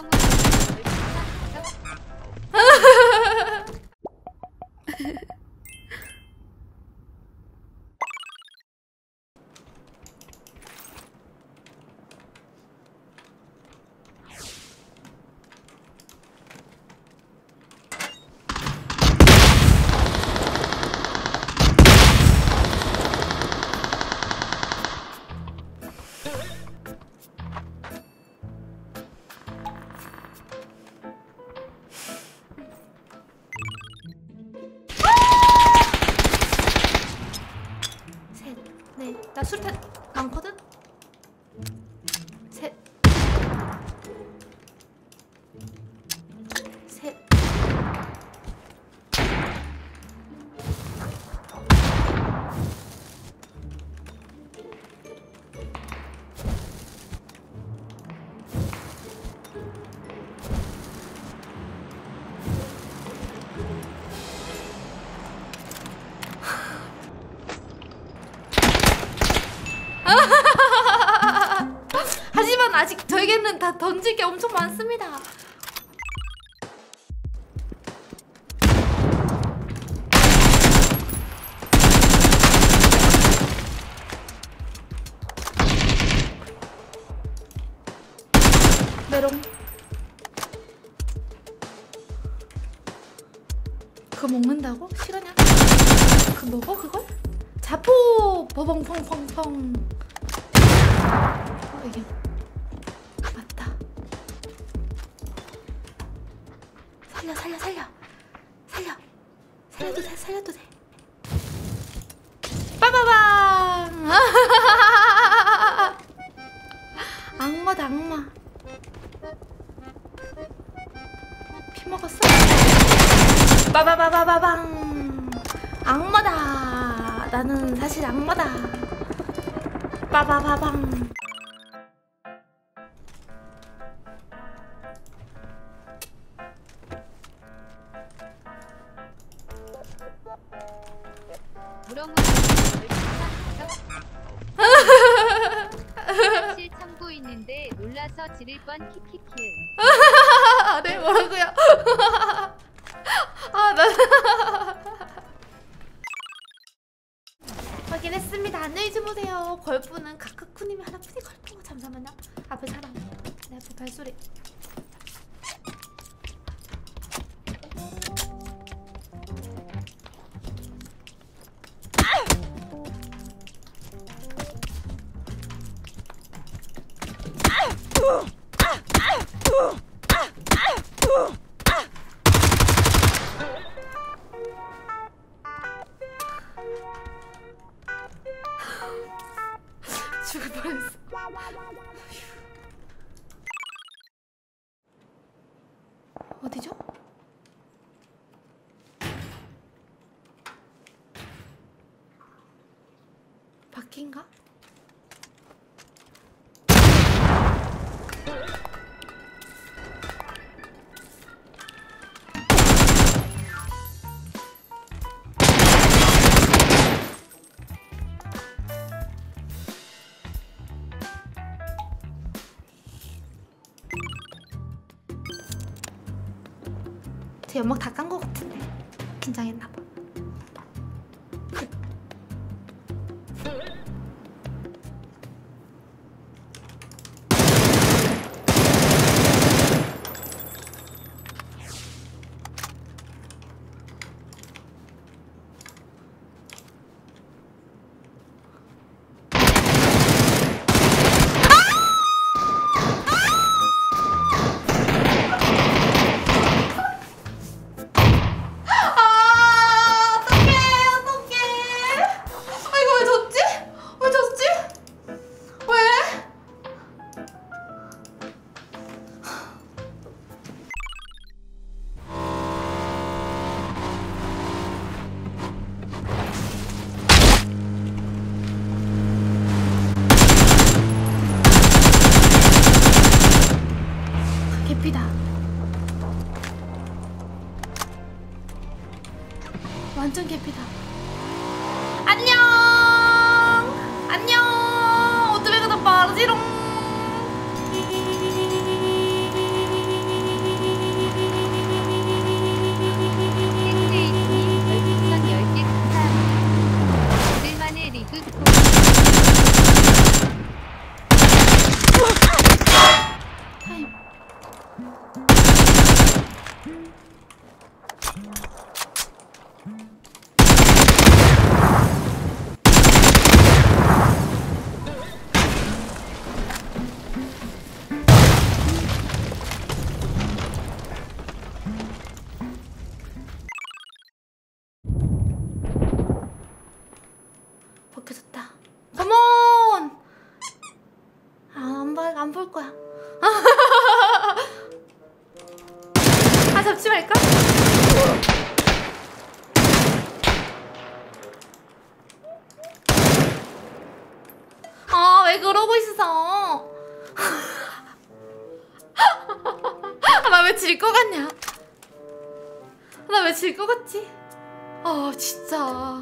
someone. 나 술탄 많거든? 셋. 셋. 하지만 아직 저에게는 다 던질 게 엄청 많습니다. 메롱. 그거 먹는다고? 싫어냐? 그 먹어 그걸? 자포 버벙펑펑펑. 어, 이게 맞다. 살려 살려 살려 살려 살려도 돼 살려도 돼. 빠바방. 악마다 악마. 피 먹었어? 빠바바바바방. 악마다. 나는 사실 악마다. 빠바바방. 무덤으로 실 참고 있는데 놀라서 지를 뻔 키키키 아, 네 뭐라고요? 아, 나 안녕히 주무세요. 걸프는 카크쿠님이 하나뿐이 걸프고 어, 잠깐만요. 앞에 사람. 내 앞에 발소리. 죽을 뻔했어. 어디죠? 바뀐가? 제 연막 다깐거 같은데 긴장했나 봐. 완전 개피다. 안녕. 안녕. 어떻게 가다 빠르지롱. 안볼 볼 거야. 아 잡지 말까? 아 왜 그러고 있어? 나 왜 질 것 같냐? 나 왜 질 것 같지? 아 진짜